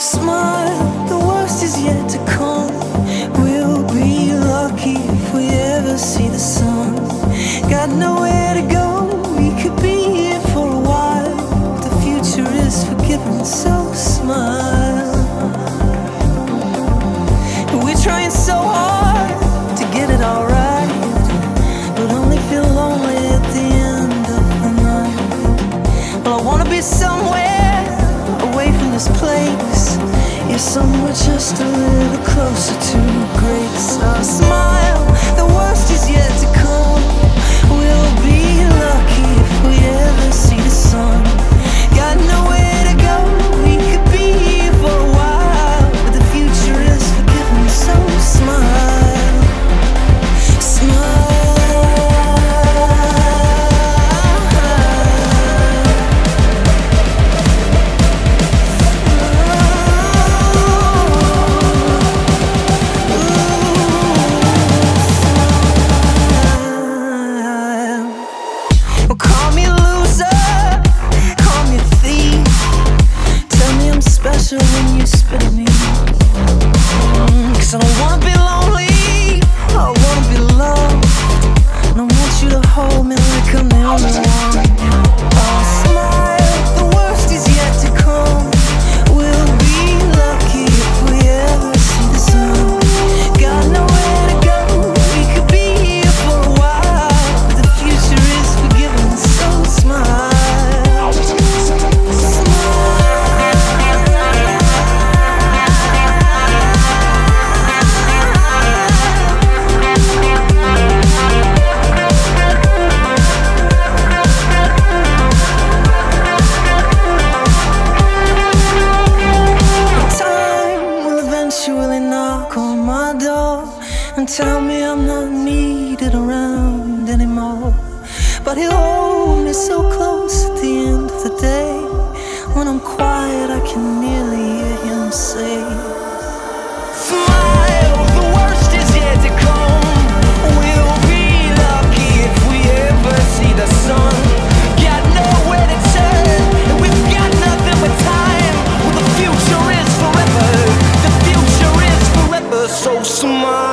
Smile, the worst is yet to come. We'll be lucky if we ever see the sun. Got nowhere to go, we could be here for a while. The future is forgiven, so smile. We're trying so hard to get it all right, but only feel lonely at the end of the night. Well, I wanna be somewhere away from this place somewhere just a little closer to grace. I smile. tell me I'm not needed around anymore. But he'll hold me so close at the end of the day. When I'm quiet, I can nearly hear him say, Smile, the worst is yet to come. We'll be lucky if we ever see the sun. Got nowhere to turn, and we've got nothing but time. Well, the future is forever, the future is forever, so smile.